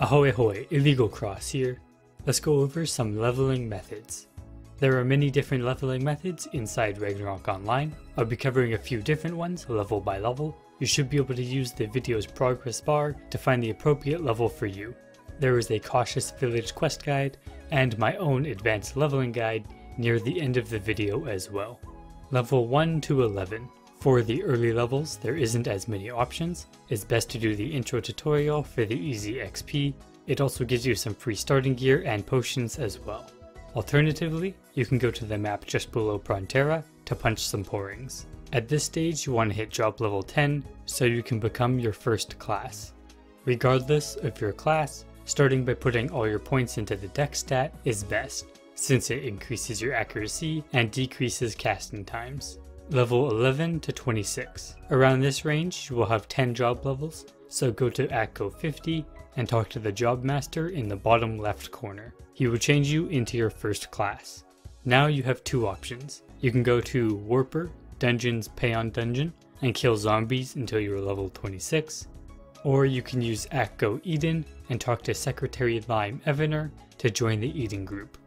Ahoy ahoy, IllegalKross here. Let's go over some leveling methods. There are many different leveling methods inside Ragnarok Online. I'll be covering a few different ones, level by level. You should be able to use the video's progress bar to find the appropriate level for you. There is a cautious village quest guide and my own advanced leveling guide near the end of the video as well. Level 1 to 11. For the early levels, there isn't as many options. It's best to do the intro tutorial for the easy XP. It also gives you some free starting gear and potions as well. Alternatively, you can go to the map just below Prontera to punch some porings. At this stage, you want to hit job level 10 so you can become your first class. Regardless of your class, starting by putting all your points into the dex stat is best, since it increases your accuracy and decreases casting times level 11 to 26. Around this range, you will have 10 job levels, so go to ATCO 50 and talk to the job master in the bottom left corner. He will change you into your first class. Now you have two options. You can go to Warper, Dungeons Payon Dungeon, and kill zombies until you're level 26, or you can use ATCO Eden and talk to Secretary Lime Evenor to join the Eden group.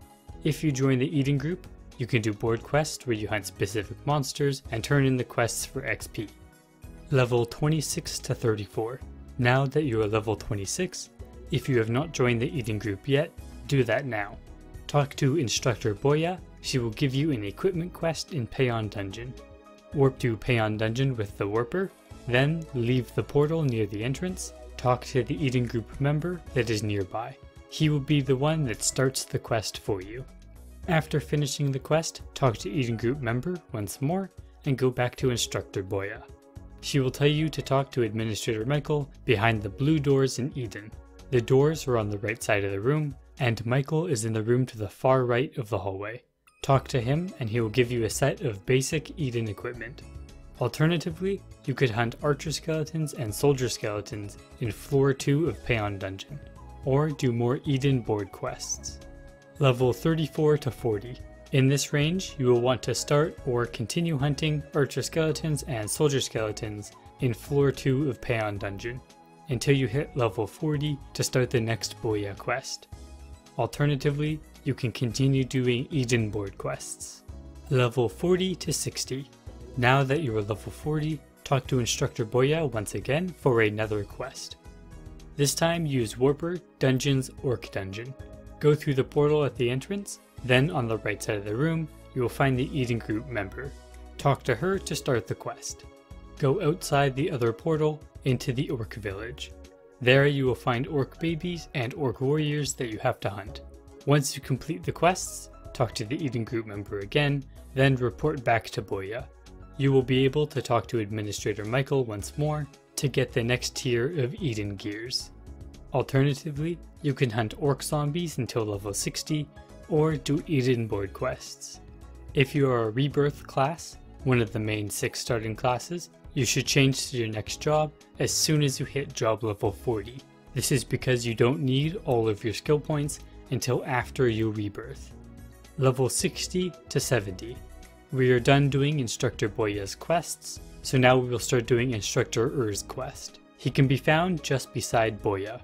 If you join the Eden group, you can do board quests where you hunt specific monsters and turn in the quests for XP. Level 26 to 34. Now that you are level 26, if you have not joined the Eden group yet, do that now. Talk to Instructor Boya, she will give you an equipment quest in Payon Dungeon. Warp to Payon Dungeon with the Warper, then leave the portal near the entrance, talk to the Eden group member that is nearby. He will be the one that starts the quest for you. After finishing the quest, talk to Eden Group member once more and go back to Instructor Boya. She will tell you to talk to Administrator Michael behind the blue doors in Eden. The doors are on the right side of the room, and Michael is in the room to the far right of the hallway. Talk to him and he will give you a set of basic Eden equipment. Alternatively, you could hunt archer skeletons and soldier skeletons in floor 2 of Payon Dungeon, or do more Eden board quests level 34 to 40. In this range, you will want to start or continue hunting archer skeletons and soldier skeletons in floor 2 of Payon Dungeon, until you hit level 40 to start the next Boya quest. Alternatively, you can continue doing Eden board quests. Level 40 to 60. Now that you are level 40, talk to Instructor Boya once again for another quest. This time use Warper Dungeon's Orc Dungeon. Go through the portal at the entrance, then on the right side of the room, you will find the Eden Group member. Talk to her to start the quest. Go outside the other portal into the Orc village. There you will find Orc babies and Orc warriors that you have to hunt. Once you complete the quests, talk to the Eden Group member again, then report back to Boya. You will be able to talk to Administrator Michael once more to get the next tier of Eden gears. Alternatively, you can hunt orc zombies until level 60, or do Eden board quests. If you are a rebirth class, one of the main 6 starting classes, you should change to your next job as soon as you hit job level 40. This is because you don't need all of your skill points until after you rebirth. Level 60 to 70. We are done doing Instructor Boya's quests, so now we will start doing Instructor Ur's quest. He can be found just beside Boya.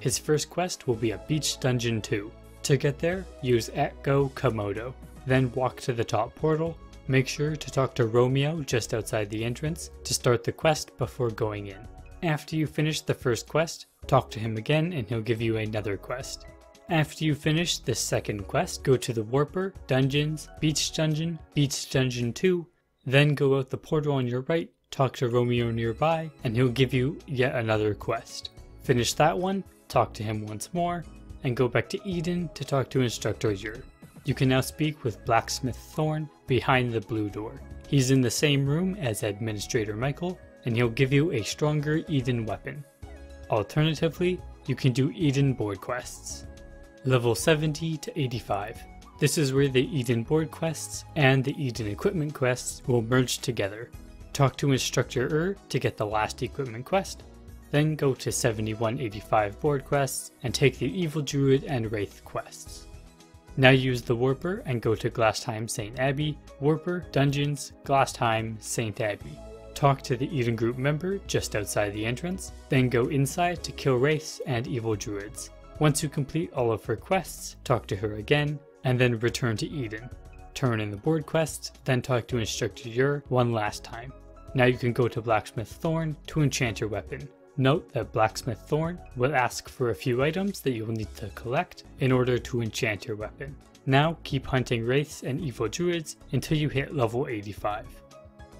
His first quest will be a Beach Dungeon 2. To get there, use ATCO Komodo, then walk to the top portal. Make sure to talk to Romeo just outside the entrance to start the quest before going in. After you finish the first quest, talk to him again and he'll give you another quest. After you finish the second quest, go to the Warper, Dungeons, Beach Dungeon, Beach Dungeon 2, then go out the portal on your right, talk to Romeo nearby, and he'll give you yet another quest. Finish that one, talk to him once more, and go back to Eden to talk to Instructor Ur. You can now speak with Blacksmith Thorn behind the blue door. He's in the same room as Administrator Michael, and he'll give you a stronger Eden weapon. Alternatively, you can do Eden board quests. Level 70 to 85. This is where the Eden board quests and the Eden equipment quests will merge together. Talk to Instructor Ur to get the last equipment quest, then go to 7185 board quests and take the Evil Druid and Wraith quests. Now use the Warper and go to Glastheim St. Abbey, Warper, Dungeons, Glastheim, St. Abbey. talk to the Eden group member just outside the entrance, then go inside to kill Wraiths and evil druids. Once you complete all of her quests, talk to her again, and then return to Eden. Turn in the board quest, then talk to Instructor Ur one last time. Now you can go to Blacksmith Thorn to enchant your weapon. Note that Blacksmith Thorn will ask for a few items that you will need to collect in order to enchant your weapon. Now keep hunting wraiths and evil druids until you hit level 85.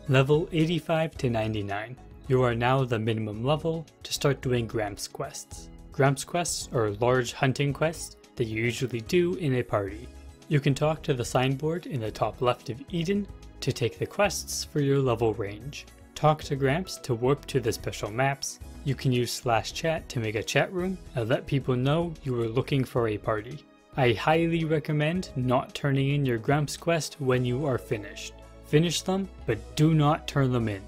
Level 85 to 99. You are now the minimum level to start doing Gramps quests. Gramps quests are large hunting quests that you usually do in a party. You can talk to the signboard in the top left of Eden to take the quests for your level range. Talk to Gramps to warp to the special maps. You can use slash chat to make a chat room and let people know you are looking for a party. I highly recommend not turning in your Gramps quest when you are finished. Finish them, but do not turn them in.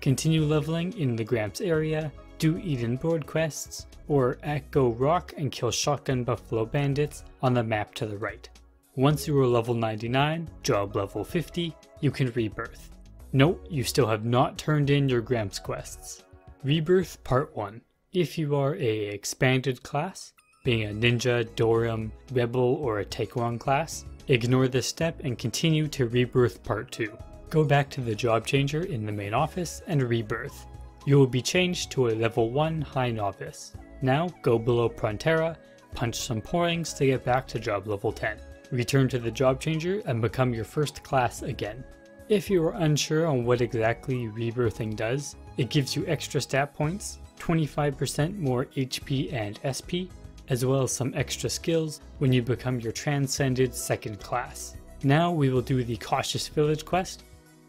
Continue leveling in the Gramps area, do Eden board quests, or Echo Rock and kill Shotgun Buffalo Bandits on the map to the right. Once you are level 99, job level 50, you can rebirth. Note you still have not turned in your Gramps quests. Rebirth Part 1. If you are a expanded class, being a ninja, Doram, rebel, or a Taekwon class, ignore this step and continue to Rebirth Part 2. Go back to the job changer in the main office and rebirth. You will be changed to a level 1 High Novice. Now go below Prontera, punch some porings to get back to job level 10. Return to the job changer and become your first class again. If you are unsure on what exactly rebirthing does, it gives you extra stat points, 25% more HP and SP, as well as some extra skills when you become your transcended second class. Now we will do the Cautious Village quest.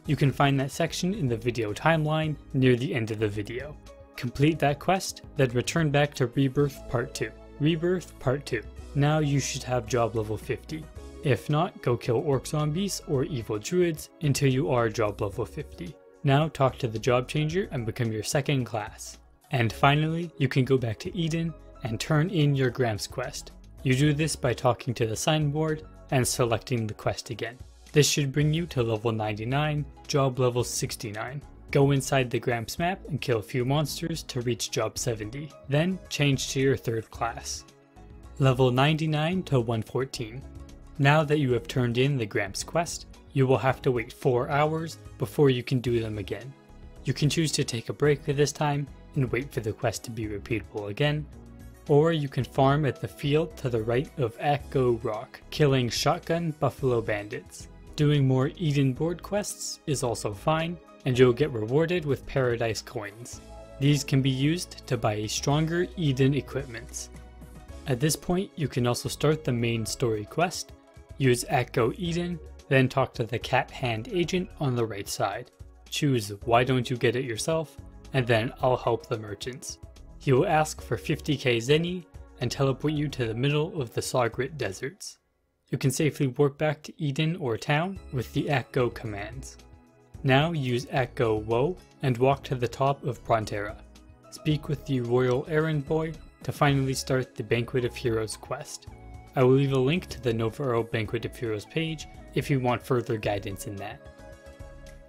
You can find that section in the video timeline near the end of the video. Complete that quest, then return back to Rebirth Part 2. Rebirth Part 2. Now you should have job level 50. If not, go kill orc zombies or evil druids until you are job level 50. Now talk to the job changer and become your second class. And finally, you can go back to Eden and turn in your Gramps quest. You do this by talking to the signboard and selecting the quest again. This should bring you to level 99, job level 69. Go inside the Gramps map and kill a few monsters to reach job 70, then change to your third class. Level 99 to 114. Now that you have turned in the Gramps quest, you will have to wait 4 hours before you can do them again. You can choose to take a break this time and wait for the quest to be repeatable again, or you can farm at the field to the right of Echo Rock, killing shotgun buffalo bandits. Doing more Eden board quests is also fine, and you'll get rewarded with paradise coins. These can be used to buy stronger Eden equipment. At this point, you can also start the main story quest, use Echo Eden, then talk to the cat hand agent on the right side. Choose why don't you get it yourself, and then I'll help the merchants. He will ask for 50k Zenny and teleport you to the middle of the Sograt deserts. You can safely warp back to Eden or town with the Echo commands. Now use Echo Woe and walk to the top of Prontera. Speak with the Royal Errand Boy to finally start the Banquet of Heroes quest. I will leave a link to the NovaRO Banquet of Heroes page if you want further guidance in that.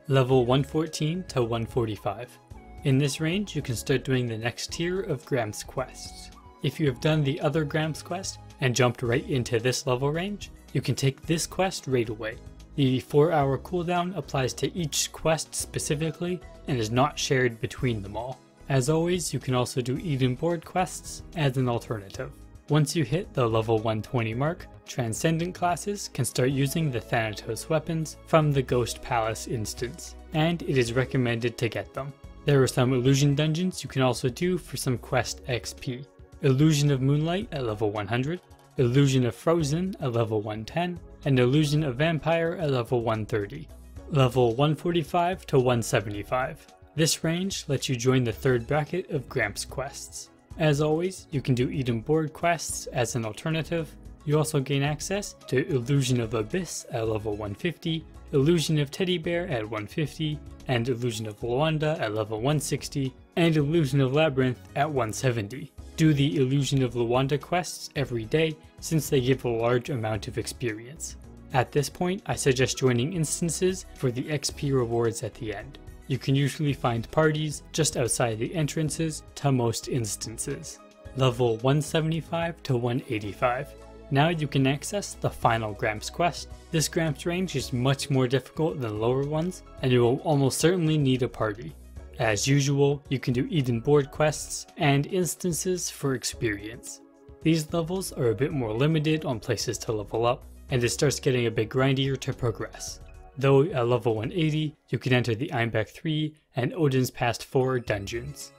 Level 114 to 145. In this range, you can start doing the next tier of Gramps quests. If you have done the other Gramps quest and jumped right into this level range, you can take this quest right away. The 4 hour cooldown applies to each quest specifically and is not shared between them all. As always, you can also do Eden board quests as an alternative. Once you hit the level 120 mark, Transcendent classes can start using the Thanatos weapons from the Ghost Palace instance, and it is recommended to get them. There are some illusion dungeons you can also do for some quest XP. Illusion of Moonlight at level 100, Illusion of Frozen at level 110, and Illusion of Vampire at level 130. Level 145 to 175. This range lets you join the third bracket of Gramps quests. As always, you can do Eden board quests as an alternative. You also gain access to Illusion of Abyss at level 150, Illusion of Teddy Bear at 150, and Illusion of Luanda at level 160, and Illusion of Labyrinth at 170. Do the Illusion of Luanda quests every day since they give a large amount of experience. At this point, I suggest joining instances for the XP rewards at the end. You can usually find parties just outside the entrances to most instances. Level 175 to 185. Now you can access the final Gramps quest. This Gramps range is much more difficult than lower ones, and you will almost certainly need a party. As usual, you can do Eden board quests and instances for experience. These levels are a bit more limited on places to level up, and it starts getting a bit grindier to progress. Though at level 180, you can enter the Einbech 3 and Odin's Past 4 dungeons.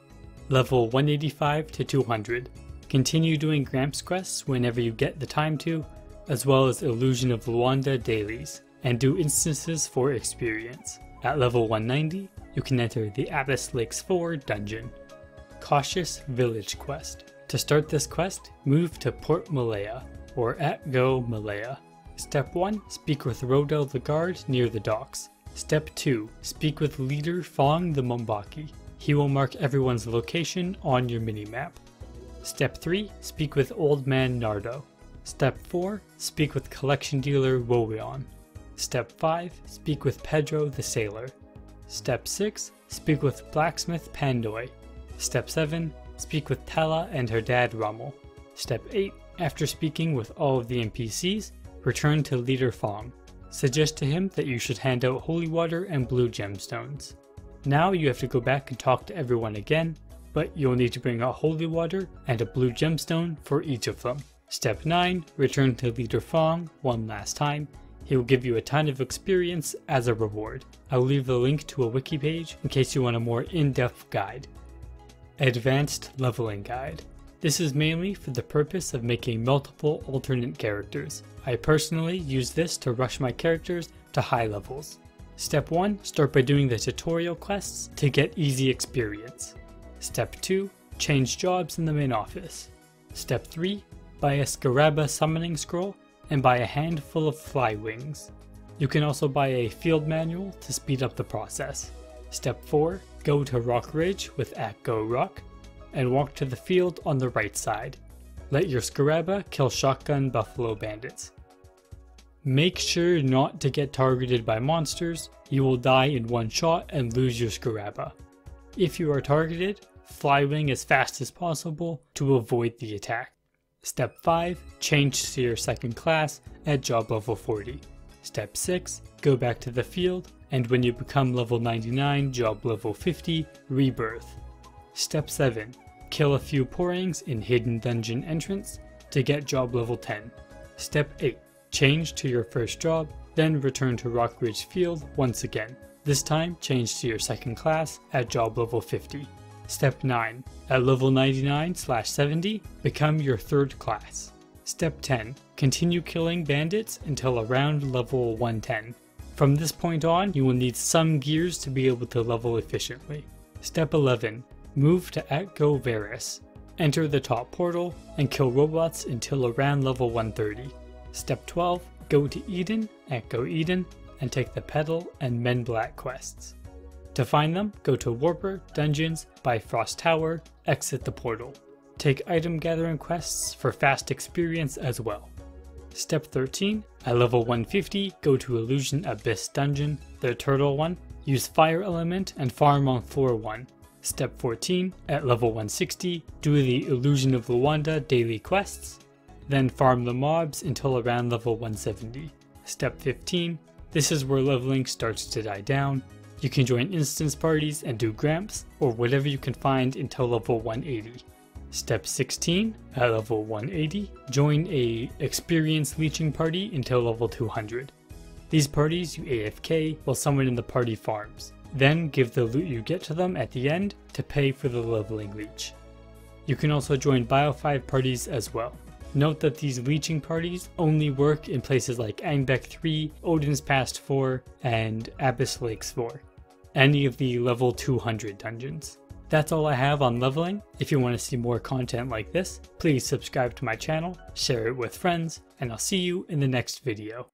Level 185 to 200. Continue doing Gramps quests whenever you get the time to, as well as Illusion of Luanda dailies, and do instances for experience. At level 190, you can enter the Abyss Lakes 4 dungeon. Cautious Village Quest. To start this quest, move to Port Malaya, or at Go Malaya. Step 1, speak with Rodel the guard near the docks. Step 2, speak with leader Fong the Mombaki. He will mark everyone's location on your minimap. Step 3, speak with Old Man Nardo. Step 4, speak with collection dealer Wowion. Step 5, speak with Pedro the Sailor. Step 6, speak with blacksmith Pandoy. Step 7, speak with Tala and her dad Rommel. Step 8, after speaking with all of the NPCs, return to Leader Fong. Suggest to him that you should hand out holy water and blue gemstones. Now you have to go back and talk to everyone again, but you'll need to bring out holy water and a blue gemstone for each of them. Step 9, return to Leader Fong one last time. He will give you a ton of experience as a reward. I'll leave the link to a wiki page in case you want a more in-depth guide. Advanced Leveling Guide. This is mainly for the purpose of making multiple alternate characters. I personally use this to rush my characters to high levels. Step 1, start by doing the tutorial quests to get easy experience. Step 2, change jobs in the main office. Step 3, buy a Scaraba summoning scroll and buy a handful of fly wings. You can also buy a field manual to speed up the process. Step 4, go to Rock Ridge with at Go Rock and walk to the field on the right side. Let your Scaraba kill shotgun buffalo bandits. Make sure not to get targeted by monsters, you will die in one shot and lose your Scaraba. If you are targeted, flywing as fast as possible to avoid the attack. Step 5, change to your second class at job level 40. Step 6, go back to the field, and when you become level 99, job level 50, rebirth. Step 7. Kill a few porings in hidden dungeon entrance to get job level 10. Step 8. Change to your first job, then return to Rockridge Field once again. This time, change to your second class at job level 50. Step 9. At level 99 slash 70, become your third class. Step 10. Continue killing bandits until around level 110. From this point on, you will need some gears to be able to level efficiently. Step 11. Move to Atgo Verus. Enter the top portal and kill robots until around level 130. Step 12. Go to Eden, Atgo Eden, and take the Petal and Men Black quests. To find them, go to Warper, Dungeons, Bifrost Tower, exit the portal. Take item gathering quests for fast experience as well. Step 13. At level 150, go to Illusion Abyss Dungeon, the turtle one. Use Fire Element and farm on floor 1. Step 14, at level 160, do the Illusion of Luanda daily quests, then farm the mobs until around level 170. Step 15, this is where leveling starts to die down. You can join instance parties and do gramps, or whatever you can find until level 180. Step 16, at level 180, join a experience leeching party until level 200. These parties you AFK while someone in the party farms. Then give the loot you get to them at the end to pay for the leveling leech. You can also join Bio 5 parties as well. Note that these leeching parties only work in places like Einbech 3, Odin's Past 4, and Abyss Lakes 4, any of the level 200 dungeons. That's all I have on leveling. If you want to see more content like this, please subscribe to my channel, share it with friends, and I'll see you in the next video.